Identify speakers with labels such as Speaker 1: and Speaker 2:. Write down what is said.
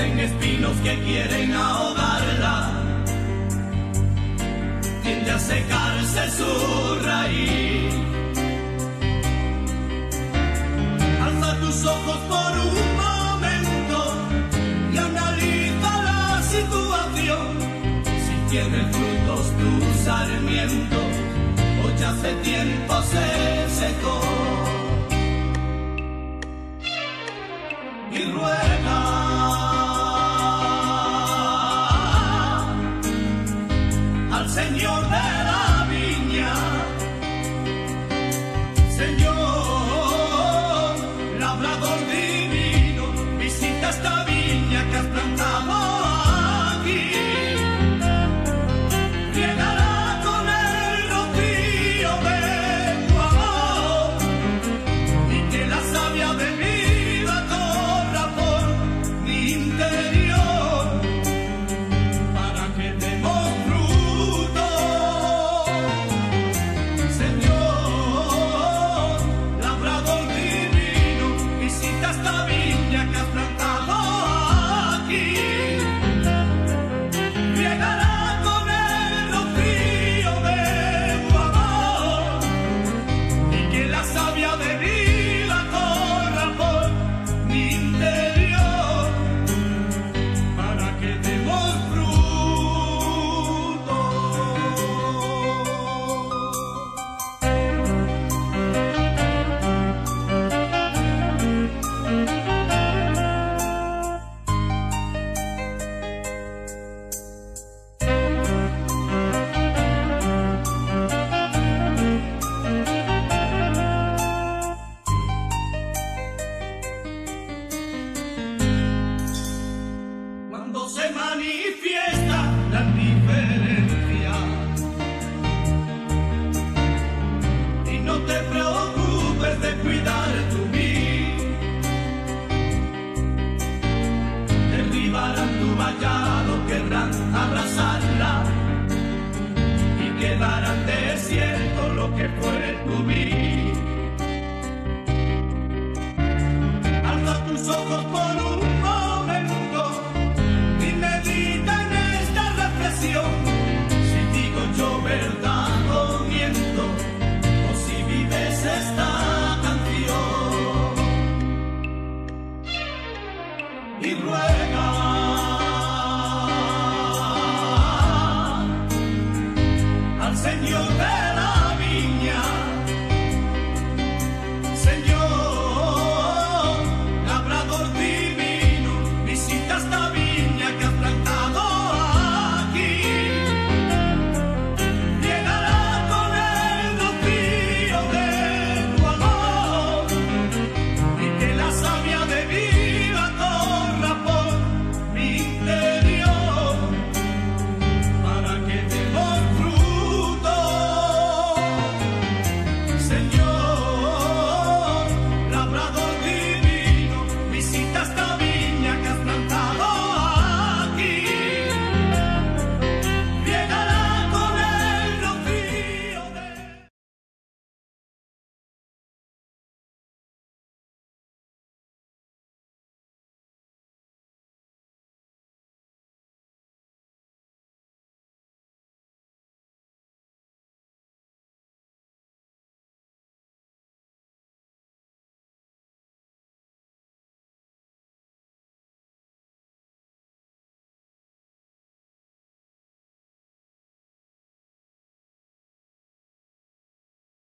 Speaker 1: crecen espinos que quieren ahogarla. Tiende a secarse su raíz. Alza tus ojos por un momento y analiza la situación. Si tiene frutos tu sarmiento, o ya hace tiempo se secó. al Señor de la John.